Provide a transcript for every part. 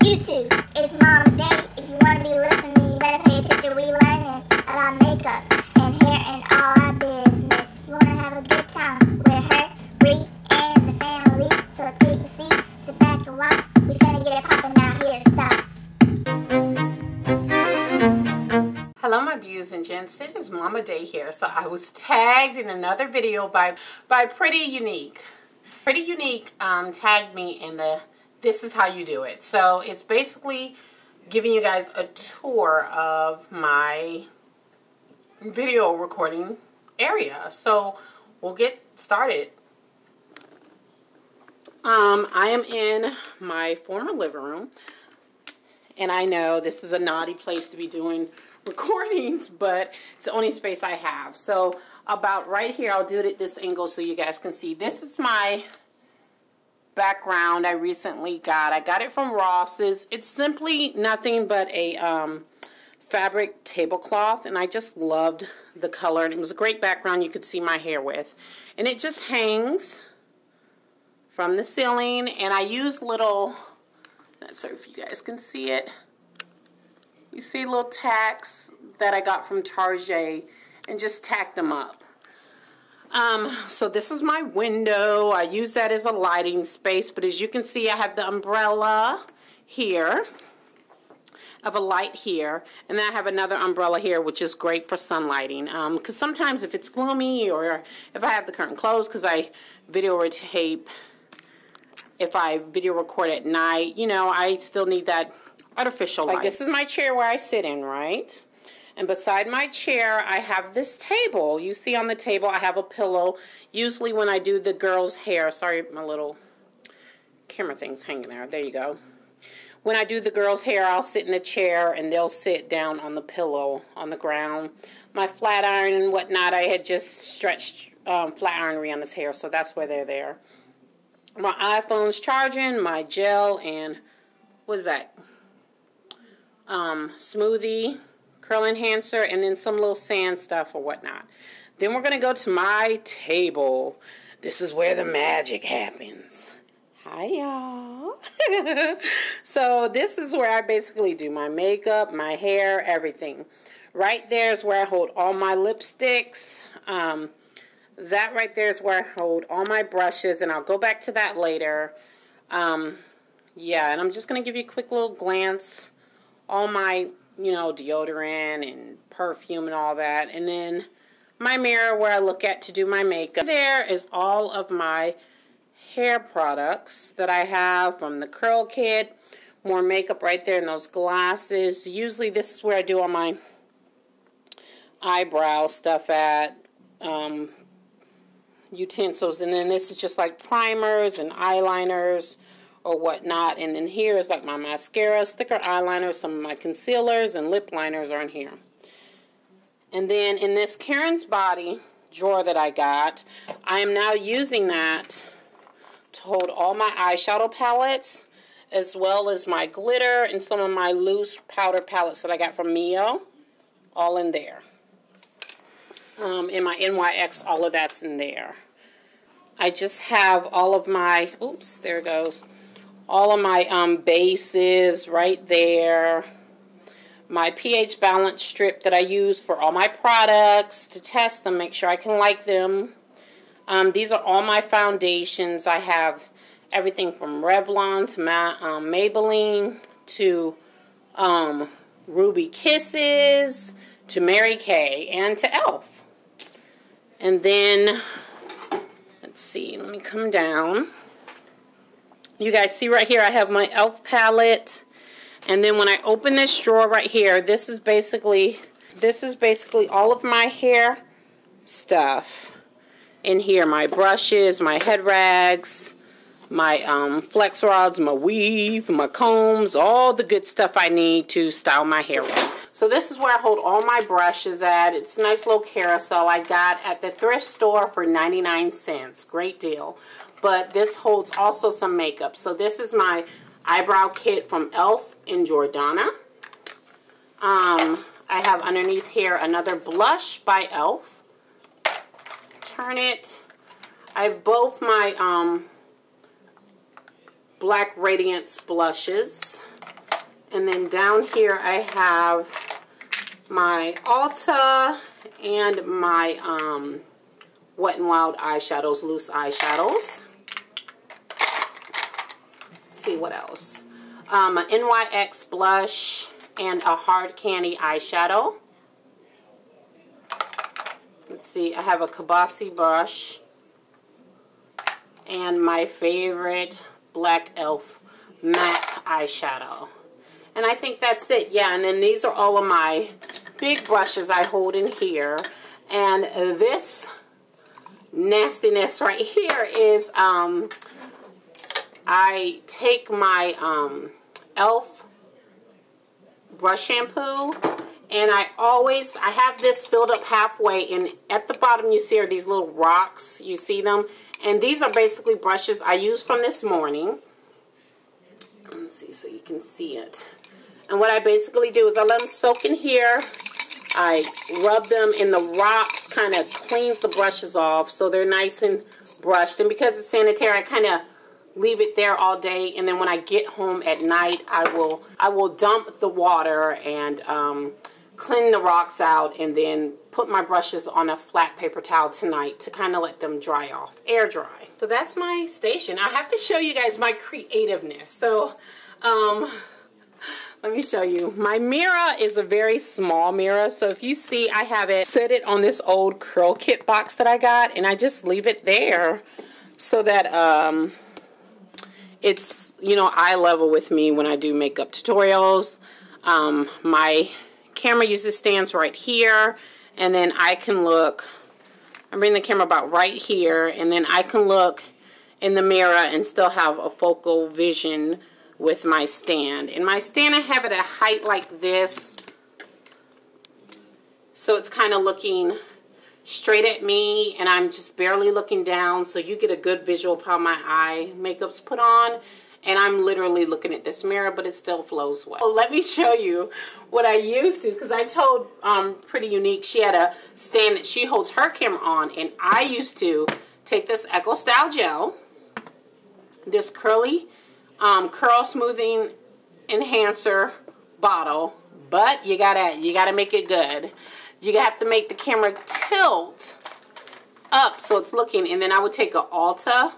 YouTube it's Mom's Day. If you want to be listening, you better pay attention. We learning about makeup and hair and all our business. You want to have a good time with her, Bree, and the family. So take a seat, sit back and watch. We finna get it poppin' now. Here it starts. Hello my beauties and gents, it is Mama Daye here. So I was tagged in another video by by Pretty Unique. Pretty Unique um, tagged me in the this is how you do it. So it's basically giving you guys a tour of my video recording area. So we'll get started. Um, I am in my former living room. And I know this is a naughty place to be doing recordings, but it's the only space I have. So about right here, I'll do it at this angle so you guys can see. This is my background I recently got. I got it from Ross's. It's simply nothing but a um, fabric tablecloth, and I just loved the color. And it was a great background you could see my hair with. And it just hangs from the ceiling, and I use little, not sure if you guys can see it. You see little tacks that I got from Target and just tack them up. Um, so this is my window. I use that as a lighting space, but as you can see, I have the umbrella here. Have a light here, and then I have another umbrella here, which is great for sunlighting. Because um, sometimes if it's gloomy or if I have the curtain closed because I video tape, if I video record at night, you know, I still need that artificial light. Like this is my chair where I sit in, right? And beside my chair, I have this table. You see on the table, I have a pillow. Usually when I do the girl's hair, sorry, my little camera thing's hanging there. There you go. When I do the girl's hair, I'll sit in the chair and they'll sit down on the pillow on the ground. My flat iron and whatnot, I had just stretched um, flat ironry on this hair, so that's where they're there. My iPhone's charging, my gel, and what's that? Um, smoothie curl enhancer, and then some little sand stuff or whatnot. Then we're going to go to my table. This is where the magic happens. Hi, y'all. so this is where I basically do my makeup, my hair, everything. Right there is where I hold all my lipsticks. Um, that right there is where I hold all my brushes, and I'll go back to that later. Um, yeah, and I'm just going to give you a quick little glance. All my you know, deodorant and perfume and all that. And then my mirror where I look at to do my makeup. There is all of my hair products that I have from the Curl Kit. More makeup right there in those glasses. Usually this is where I do all my eyebrow stuff at. Um, utensils. And then this is just like primers and eyeliners or whatnot. And then here is like my mascara, thicker eyeliner, some of my concealers and lip liners are in here. And then in this Karen's Body drawer that I got, I am now using that to hold all my eyeshadow palettes as well as my glitter and some of my loose powder palettes that I got from Mio, all in there. Um, in my NYX, all of that's in there. I just have all of my, oops, there it goes all of my um, bases right there. My pH balance strip that I use for all my products to test them, make sure I can like them. Um, these are all my foundations. I have everything from Revlon to Ma um, Maybelline to um, Ruby Kisses to Mary Kay and to e.l.f. And then, let's see, let me come down. You guys see right here, I have my e.l.f. palette. And then when I open this drawer right here, this is basically, this is basically all of my hair stuff in here. My brushes, my head rags, my um, flex rods, my weave, my combs, all the good stuff I need to style my hair with. So this is where I hold all my brushes at. It's a nice little carousel I got at the thrift store for 99 cents. Great deal but this holds also some makeup. So this is my eyebrow kit from e.l.f. in Jordana. Um, I have underneath here another blush by e.l.f. Turn it. I have both my um, Black Radiance blushes. And then down here I have my Ulta and my um, Wet n Wild eyeshadows, loose eyeshadows. Let's see what else. Um, an NYX blush and a hard candy eyeshadow. Let's see, I have a Kabasi brush and my favorite Black e.l.f. matte eyeshadow. And I think that's it. Yeah, and then these are all of my big brushes I hold in here. And this nastiness right here is um, I take my um, e.l.f. brush shampoo and I always, I have this filled up halfway and at the bottom you see are these little rocks. You see them? And these are basically brushes I used from this morning. Let's see so you can see it. And what I basically do is I let them soak in here. I rub them in the rocks, kind of cleans the brushes off so they're nice and brushed. And because it's sanitary, I kind of leave it there all day. And then when I get home at night, I will I will dump the water and um, clean the rocks out and then put my brushes on a flat paper towel tonight to kind of let them dry off, air dry. So that's my station. I have to show you guys my creativeness. So, um, let me show you. My mirror is a very small mirror. So if you see, I have it set it on this old curl kit box that I got and I just leave it there so that, um, it's, you know, eye level with me when I do makeup tutorials. Um, my camera usually stands right here and then I can look I bring the camera about right here and then I can look in the mirror and still have a focal vision with my stand. And my stand I have it at a height like this. So it's kind of looking straight at me and I'm just barely looking down so you get a good visual of how my eye makeup's put on. And I'm literally looking at this mirror, but it still flows well. So let me show you what I used to, because I told um, Pretty Unique she had a stand that she holds her camera on, and I used to take this Eco Style Gel, this curly um, curl smoothing enhancer bottle, but you gotta you gotta make it good. You have to make the camera tilt up so it's looking, and then I would take an Ulta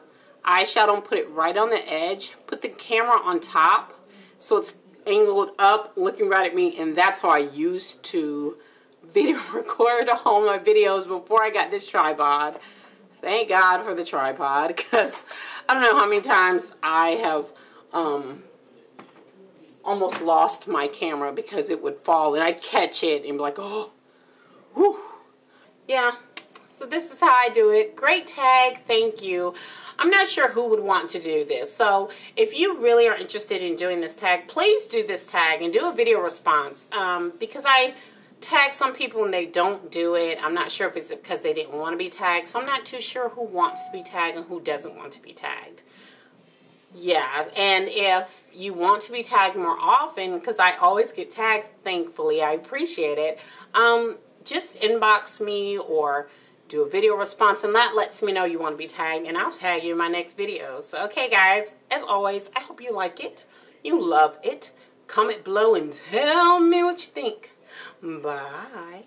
eyeshadow and put it right on the edge. Put the camera on top so it's angled up looking right at me and that's how I used to video record all my videos before I got this tripod. Thank God for the tripod because I don't know how many times I have um, almost lost my camera because it would fall and I'd catch it and be like, oh, whew. Yeah, so this is how I do it. Great tag, thank you. I'm not sure who would want to do this. So if you really are interested in doing this tag, please do this tag and do a video response um, because I tag some people and they don't do it. I'm not sure if it's because they didn't want to be tagged. So I'm not too sure who wants to be tagged and who doesn't want to be tagged. Yeah, and if you want to be tagged more often, because I always get tagged, thankfully, I appreciate it, um, just inbox me or do a video response and that lets me know you want to be tagged and I'll tag you in my next video. So, okay guys, as always, I hope you like it. You love it. Comment below and tell me what you think. Bye.